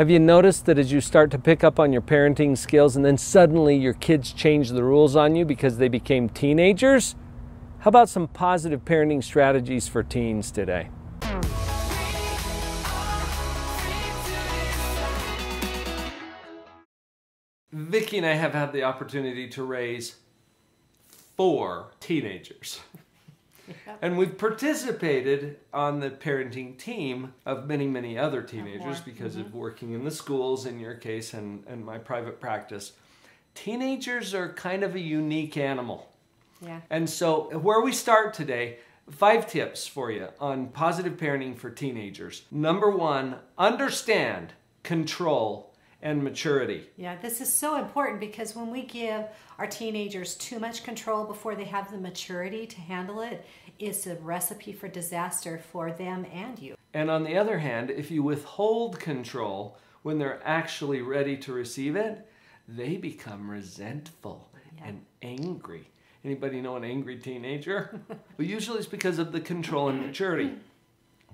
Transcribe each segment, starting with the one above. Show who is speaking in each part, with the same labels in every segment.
Speaker 1: Have you noticed that as you start to pick up on your parenting skills and then suddenly your kids change the rules on you because they became teenagers? How about some positive parenting strategies for teens today? Vicki and I have had the opportunity to raise four teenagers. And we've participated on the parenting team of many, many other teenagers because mm-hmm. of working in the schools, in your case, and, and my private practice. Teenagers are kind of a unique animal.
Speaker 2: Yeah.
Speaker 1: And so, where we start today, five tips for you on positive parenting for teenagers. Number one, understand, control, and maturity.
Speaker 2: Yeah, this is so important because when we give our teenagers too much control before they have the maturity to handle it, it's a recipe for disaster for them and you.
Speaker 1: And on the other hand, if you withhold control when they're actually ready to receive it, they become resentful yeah. and angry. Anybody know an angry teenager? well, usually it's because of the control and maturity.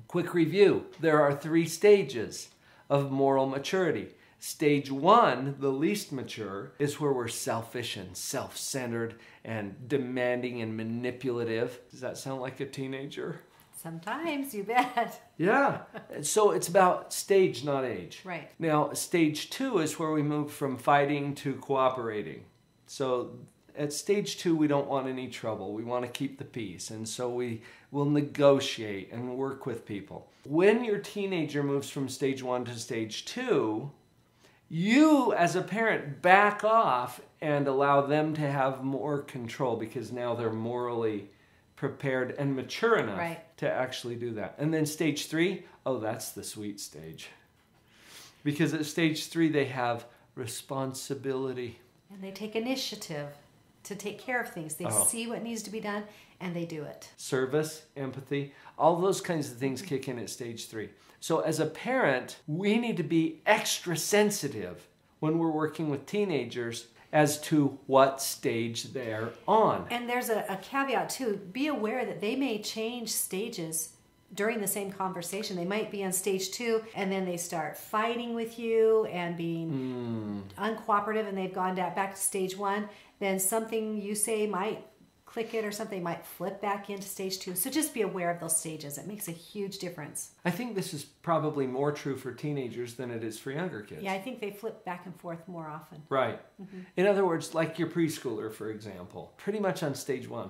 Speaker 1: Quick review there are three stages of moral maturity. Stage one, the least mature, is where we're selfish and self centered and demanding and manipulative. Does that sound like a teenager?
Speaker 2: Sometimes, you bet.
Speaker 1: Yeah. so it's about stage, not age.
Speaker 2: Right.
Speaker 1: Now, stage two is where we move from fighting to cooperating. So at stage two, we don't want any trouble. We want to keep the peace. And so we will negotiate and work with people. When your teenager moves from stage one to stage two, you as a parent back off and allow them to have more control because now they're morally prepared and mature enough
Speaker 2: right.
Speaker 1: to actually do that. And then stage three, oh, that's the sweet stage. Because at stage three, they have responsibility.
Speaker 2: And they take initiative to take care of things. They oh. see what needs to be done and they do it.
Speaker 1: Service, empathy, all those kinds of things kick in at stage three. So, as a parent, we need to be extra sensitive when we're working with teenagers as to what stage they're on.
Speaker 2: And there's a, a, caveat too be aware that they may change stages during the same conversation. They might be on stage two and then they start fighting with you and being mm. uncooperative and they've gone back to stage one. Then something you say might click it or something might flip back into stage two. So just be aware of those stages. It makes a huge difference.
Speaker 1: I think this is probably more true for teenagers than it is for younger kids.
Speaker 2: Yeah, I think they flip back and forth more often.
Speaker 1: Right. Mm-hmm. In other words, like your preschooler, for example, pretty much on stage one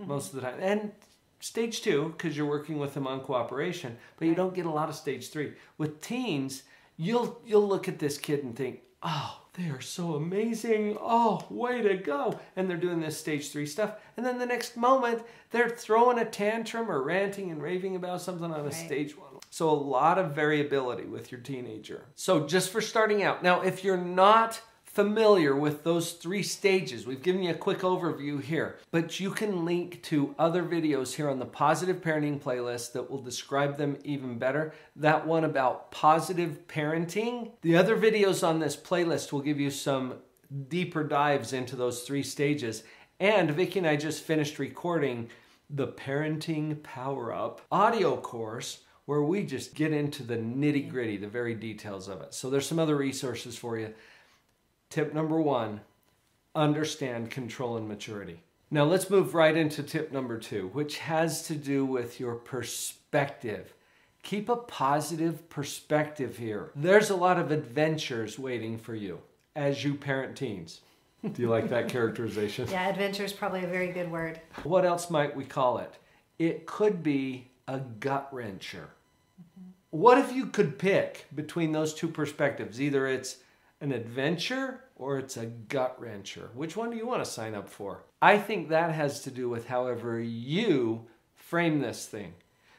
Speaker 1: mm-hmm. most of the time. And stage two, because you're working with them on cooperation, but right. you don't get a lot of stage three. With teens, you'll you'll look at this kid and think, oh, they are so amazing. Oh, way to go. And they're doing this stage three stuff. And then the next moment, they're throwing a tantrum or ranting and raving about something on a right. stage one. So, a lot of variability with your teenager. So, just for starting out, now, if you're not familiar with those three stages. We've given you a quick overview here, but you can link to other videos here on the Positive Parenting playlist that will describe them even better. That one about positive parenting. The other videos on this playlist will give you some deeper dives into those three stages. And Vicki and I just finished recording the Parenting Power Up audio course where we just get into the nitty gritty, the very details of it. So there's some other resources for you. Tip number one understand control and maturity. Now let's move right into tip number two, which has to do with your perspective. Keep a positive perspective here. There's a lot of adventures waiting for you as you parent teens. Do you like that characterization?
Speaker 2: Yeah, adventure is probably a very good word.
Speaker 1: What else might we call it? It could be a gut wrencher. Mm-hmm. What if you could pick between those two perspectives? Either it's an adventure or it's a gut wrencher. Which one do you want to sign up for? I think that has to do with however you frame this thing.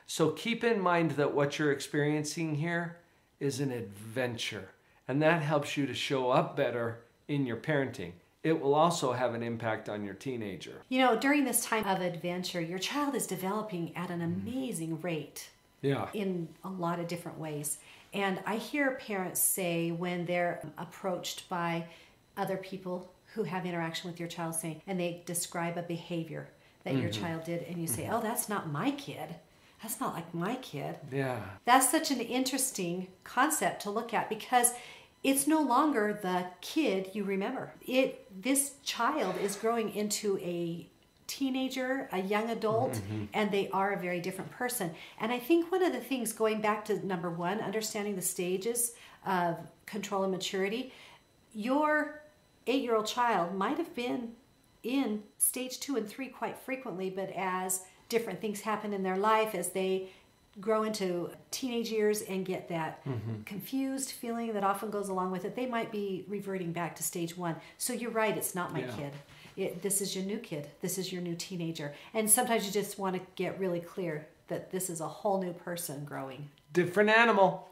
Speaker 1: So keep in mind that what you're experiencing here is an adventure, and that helps you to show up better in your parenting. It will also have an impact on your teenager.
Speaker 2: You know, during this time of adventure, your child is developing at an mm. amazing rate.
Speaker 1: Yeah.
Speaker 2: In a lot of different ways. And I hear parents say when they're approached by other people who have interaction with your child saying, and they describe a behavior that mm-hmm. your child did, and you say, mm-hmm. oh, that's not my kid. that's not like my kid.
Speaker 1: Yeah.
Speaker 2: That's such an interesting concept to look at because it's no longer the kid you remember. It this child is growing into a teenager, a young adult,
Speaker 1: Mm-hmm.
Speaker 2: and they are a very different person. And I think one of the things going back to number 1, understanding the stages of control and maturity, your 8-year-old child might have been in stage 2 and 3 quite frequently, but as different things happen in their life as they grow into teenage years and get that confused feeling that often goes along with it, they might be reverting back to stage one. So you're right, it's not my
Speaker 1: Yeah.
Speaker 2: kid. It, this is your new kid. This is your new teenager. And sometimes you just want to get really clear that this is a whole new person growing.
Speaker 1: Different animal.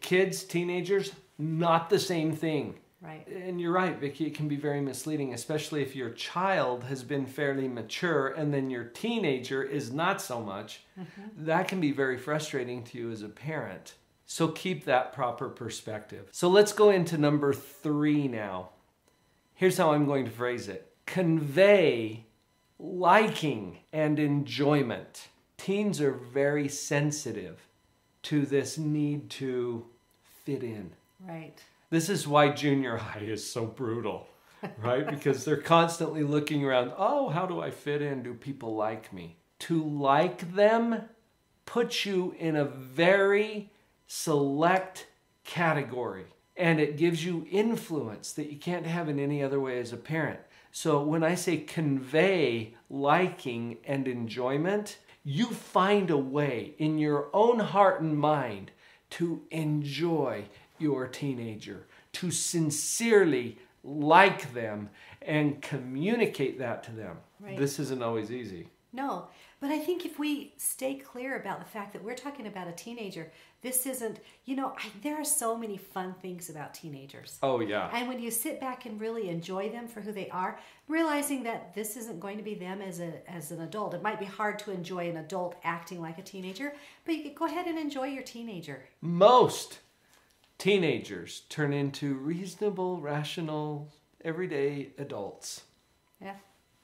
Speaker 1: Kids, teenagers, not the same thing.
Speaker 2: Right.
Speaker 1: And you're right, Vicki, it can be very misleading, especially if your child has been fairly mature and then your teenager is not so much. Mm-hmm. That can be very frustrating to you as a parent. So keep that proper perspective. So let's go into number three now. Here's how I'm going to phrase it convey liking and enjoyment. Teens are very sensitive to this need to fit in.
Speaker 2: Right.
Speaker 1: This is why junior high is so brutal, right? because they're constantly looking around, oh, how do I fit in? Do people like me? To like them puts you in a very select category and it gives you influence that you can't have in any other way as a parent. So when I say convey liking and enjoyment, you find a way in your own heart and mind to enjoy your teenager, to sincerely like them and communicate that to them.
Speaker 2: Right.
Speaker 1: This isn't always easy.
Speaker 2: No, but I think if we stay clear about the fact that we're talking about a teenager, this isn't, you know, I, there are so many fun things about teenagers.
Speaker 1: Oh, yeah.
Speaker 2: And when you sit back and really enjoy them for who they are, realizing that this isn't going to be them as a as an adult. It might be hard to enjoy an adult acting like a teenager, but you can go ahead and enjoy your teenager.
Speaker 1: Most teenagers turn into reasonable, rational, everyday adults.
Speaker 2: Yeah.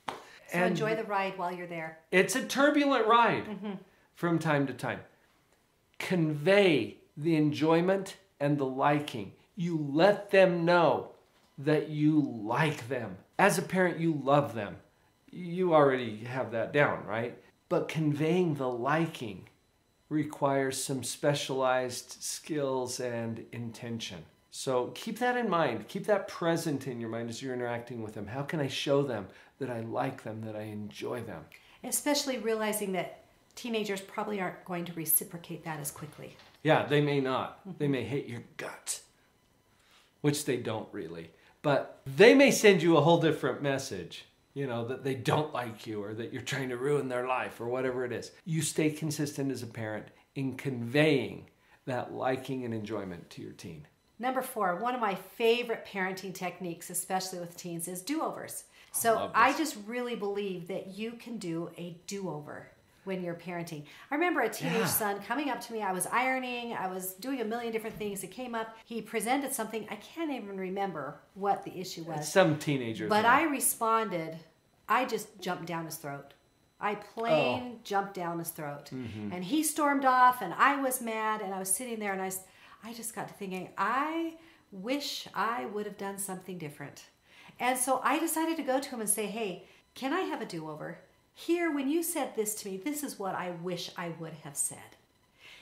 Speaker 2: So
Speaker 1: And-
Speaker 2: enjoy the ride while you're there.
Speaker 1: It's a turbulent ride mm-hmm. from time to time. Convey the enjoyment and the liking. You let them know that you like them. As a parent, you love them. You already have that down, right? But conveying the liking requires some specialized skills and intention. So keep that in mind. Keep that present in your mind as you're interacting with them. How can I show them that I like them, that I enjoy them?
Speaker 2: Especially realizing that teenagers probably aren't going to reciprocate that as quickly.
Speaker 1: Yeah, they may not. Mm-hmm. They may hate your guts, which they don't really. But they may send you a whole different message, you know, that they don't like you or that you're trying to ruin their life or whatever it is. You stay consistent as a parent in conveying that liking and enjoyment to your teen.
Speaker 2: Number four, one of my favorite parenting techniques, especially with teens, is do overs. So
Speaker 1: love
Speaker 2: I, just really believe that you can do a do over when you're parenting. I remember a teenage
Speaker 1: Yeah.
Speaker 2: son coming up to me. I was ironing, I was doing a million different things. He came up, he presented something. I can't even remember what the issue was.
Speaker 1: Some teenagers.
Speaker 2: But. I responded, I just jumped down his throat. I plain oh. jumped down his throat. Mm-hmm. And he stormed off, and I was mad, and I was sitting there, and I, I just got to thinking, I wish I would have done something different. And so I decided to go to him and say, hey, can I have a do over? Here, when you said this to me, this is what I wish I would have said.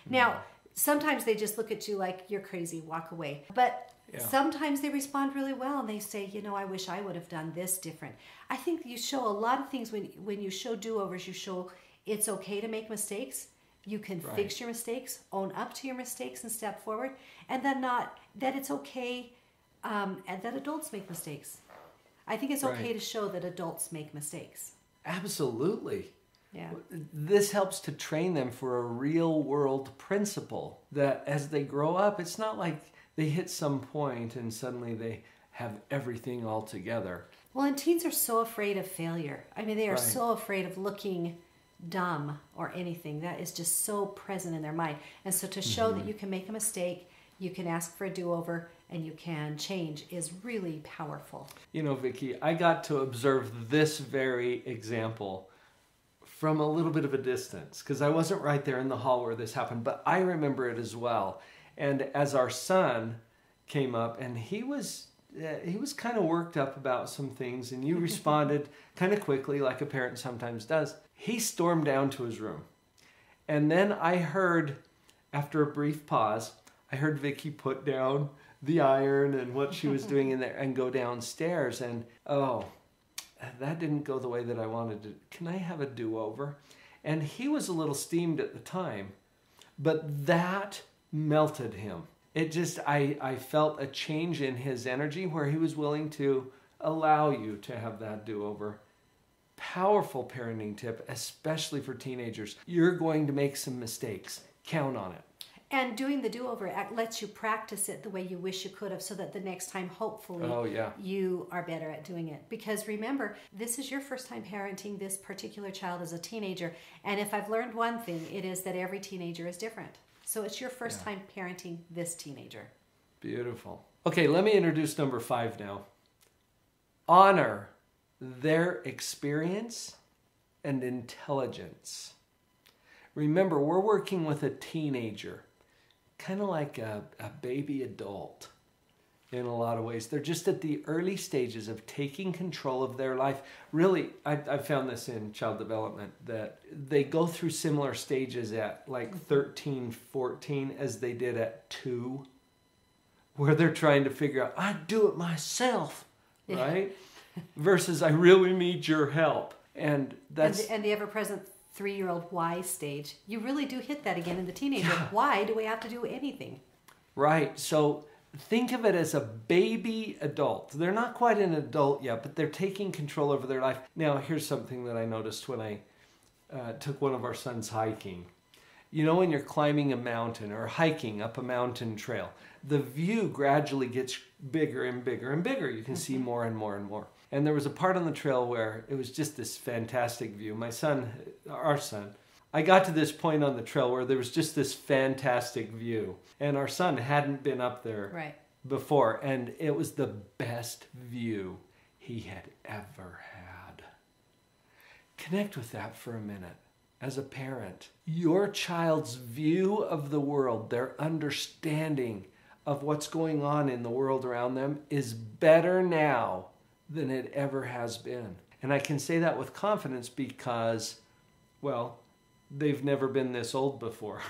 Speaker 2: Now, sometimes they just look at you like you're crazy, walk away. But
Speaker 1: Yeah.
Speaker 2: sometimes they respond really well and they say, you know, I wish I would have done this different. I think you show a lot of things when when you show do-overs, you show it's okay to make mistakes. You can
Speaker 1: Right.
Speaker 2: fix your mistakes, own up to your mistakes and step forward, and then not that it's okay um, and that adults make mistakes. I think it's okay
Speaker 1: Right.
Speaker 2: to show that adults make mistakes.
Speaker 1: Absolutely.
Speaker 2: Yeah.
Speaker 1: This helps to train them for a real world principle that as they grow up, it's not like they hit some point and suddenly they have everything all together.
Speaker 2: Well, and teens are so afraid of failure. I mean, they are
Speaker 1: Right.
Speaker 2: so afraid of looking dumb or anything. That is just so present in their mind. And so to show
Speaker 1: Mm-hmm.
Speaker 2: that you can make a mistake, you can ask for a do over, and you can change is really powerful.
Speaker 1: You know, Vicki, I got to observe this very example from a little bit of a distance because I wasn't right there in the hall where this happened, but I remember it as well. And as our son came up, and he was uh, he was kind of worked up about some things, and you responded kind of quickly, like a parent sometimes does. He stormed down to his room, and then I heard, after a brief pause, I heard Vicki put down the iron and what she was doing in there and go downstairs, and oh, that didn't go the way that I wanted to. Can I have a do over? And he was a little steamed at the time, but that melted him. It just, I, I felt a change in his energy where he was willing to allow you to have that do over. Powerful parenting tip, especially for teenagers. You're going to make some mistakes. Count on it.
Speaker 2: And doing the do over act lets you practice it the way you wish you could have so that the next time, hopefully,
Speaker 1: oh, yeah.
Speaker 2: you are better at doing it. Because remember, this is your first time parenting this particular child as a teenager. And if I've learned one thing, it is that every teenager is different. So it's your first yeah. time parenting this teenager.
Speaker 1: Beautiful. Okay, let me introduce number five now. Honor their experience and intelligence. Remember, we're working with a teenager kind of like a, a baby adult in a lot of ways. They're just at the early stages of taking control of their life. Really, I, I found this in child development that they go through similar stages at like mm-hmm. 13, 14 as they did at two, where they're trying to figure out, I do it myself, right? Versus, I really need your help. And that's.
Speaker 2: And the, and the ever present three year old why stage, you really do hit that again in the teenager. Yeah. Why do we have to do anything?
Speaker 1: Right. So think of it as a baby adult. They're not quite an adult yet, but they're taking control over their life. Now, here's something that I noticed when I uh, took one of our sons hiking. You know, when you're climbing a mountain or hiking up a mountain trail, the view gradually gets bigger and bigger and bigger. You can see mm-hmm. more and more and more. And there was a part on the trail where it was just this fantastic view. My son, our son, I got to this point on the trail where there was just this fantastic view. And our son hadn't been up there
Speaker 2: right.
Speaker 1: before. And it was the best view he had ever had. Connect with that for a minute as a parent. Your child's view of the world, their understanding of what's going on in the world around them, is better now than it ever has been. And I can say that with confidence because, well, they've never been this old before.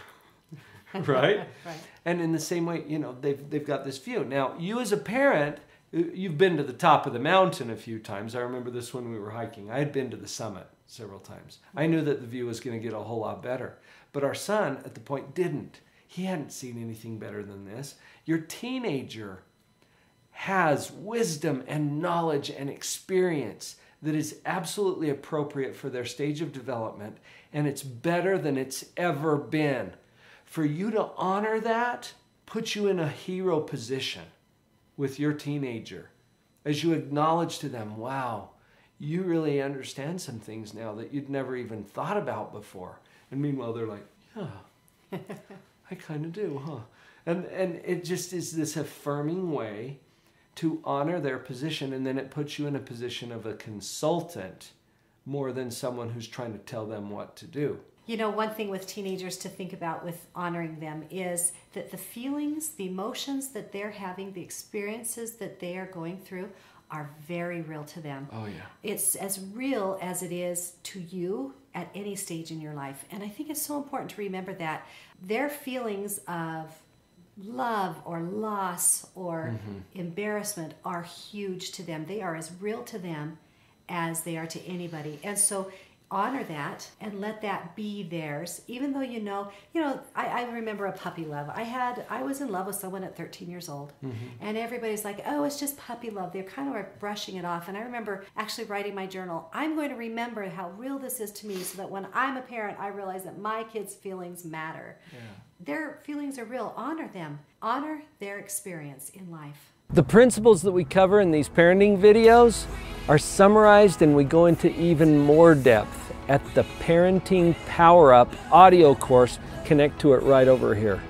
Speaker 1: right?
Speaker 2: right?
Speaker 1: And in the same way, you know, they've, they've got this view. Now, you as a parent, you've been to the top of the mountain a few times. I remember this when we were hiking. I had been to the summit several times. I knew that the view was going to get a whole lot better. But our son, at the point, didn't. He hadn't seen anything better than this. Your teenager has wisdom and knowledge and experience that is absolutely appropriate for their stage of development, and it's better than it's ever been. For you to honor that puts you in a hero position with your teenager as you acknowledge to them, wow, you really understand some things now that you'd never even thought about before. And meanwhile, they're like, yeah, I kind of do, huh? And, and it just is this affirming way to honor their position, and then it puts you in a position of a consultant more than someone who's trying to tell them what to do.
Speaker 2: You know, one thing with teenagers to think about with honoring them is that the feelings, the emotions that they're having, the experiences that they are going through are very real to them.
Speaker 1: Oh, yeah.
Speaker 2: It's as real as it is to you at any stage in your life. And I think it's so important to remember that their feelings of love or loss or mm-hmm. embarrassment are huge to them. They are as real to them as they are to anybody. And so honor that and let that be theirs even though you know you know I, I, remember a puppy love. I had i was in love with someone at 13 years old mm-hmm. and everybody's like oh it's just puppy love. They're kind of brushing it off and i remember actually writing my journal i'm going to remember how real this is to me so that when i'm a parent i realize that my kids feelings matter. Yeah. their feelings are real. Honor them. Honor their experience in life
Speaker 1: the principles that we cover in these parenting videos are summarized and we go into even more depth at the Parenting Power Up audio course. Connect to it right over here.